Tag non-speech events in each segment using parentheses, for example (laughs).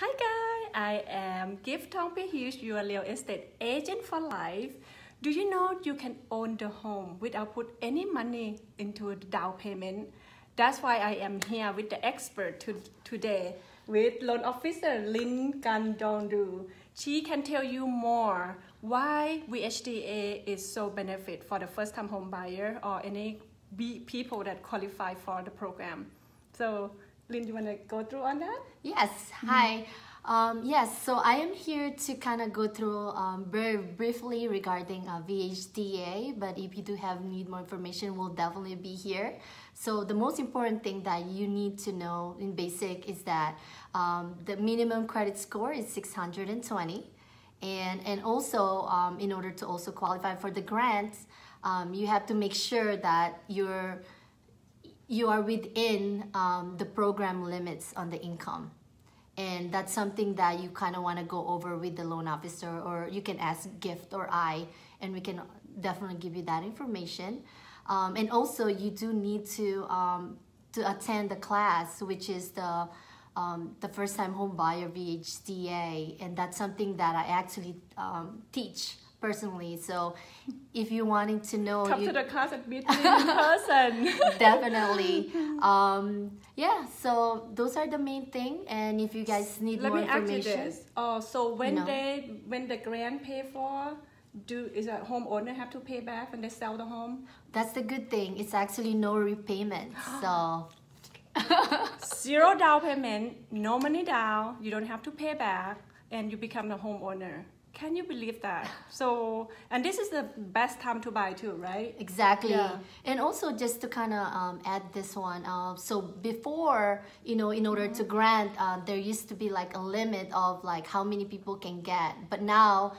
Hi guys, I am Gift Tongpi Hughes, your real estate agent for life. Do you know you can own the home without put any money into the down payment? That's why I am here with the expert to, today with loan officer Lin Kandondu. She can tell you more why VHDA is so benefit for the first time home buyer or any people that qualify for the program. So Lynn, do you want to go through on that? Yes. Hi. Um, yes, so I am here to kind of go through um, very briefly regarding uh, VHDA, but if you do have need more information, we'll definitely be here. So the most important thing that you need to know in basic is that um, the minimum credit score is 620. And, and also, um, in order to also qualify for the grants, um, you have to make sure that you're you are within um, the program limits on the income. And that's something that you kind of want to go over with the loan officer, or you can ask Gift or I, and we can definitely give you that information. Um, and also, you do need to um, to attend the class, which is the um, the first time home buyer VHDA, and that's something that I actually um, teach personally. So if you wanting to know, come you, to the class and meet me in person. (laughs) definitely. Um, yeah. So those are the main thing. And if you guys need Let more me ask you information, this. Oh, so when know. they when the grant pay for, do is a homeowner have to pay back when they sell the home? that's the good thing. It's actually no repayment. (gasps) So Zero down payment, no money down. You don't have to pay back, and you become the homeowner. Can you believe that? So, and this is the best time to buy too, right? Exactly. Yeah. And also just to kind of um, add this one, uh, so before, you know, in order to grant, uh, there used to be like a limit of like how many people can get. But now,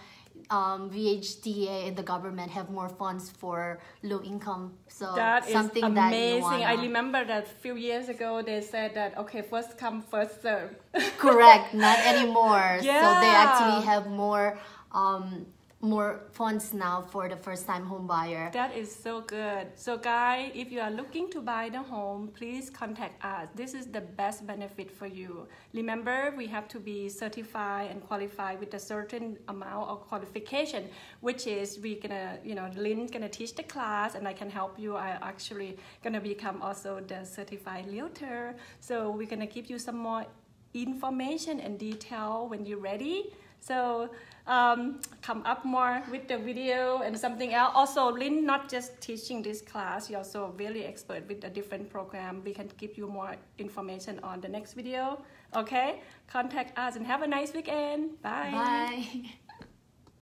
um, VHDA and the government have more funds for low income. So That is something amazing. that I remember that a few years ago they said that okay, first come, first serve. Correct, (laughs) not anymore. So they actually have more um, more funds now for the first time home buyer. That is so good. So, guys, if you are looking to buy the home, please contact us. This is the best benefit for you. Remember, we have to be certified and qualified with a certain amount of qualification, which is we gonna, you know, Lynn's gonna teach the class, and I can help you. I actually gonna become also the certified realtor. So we're gonna give you some more information and detail when you're ready. So um, come up more with the video and something else. Also, Lynn not just teaching this class, you're also very expert with a different program. We can give you more information on the next video. Okay, contact us and have a nice weekend. Bye. Bye. (laughs)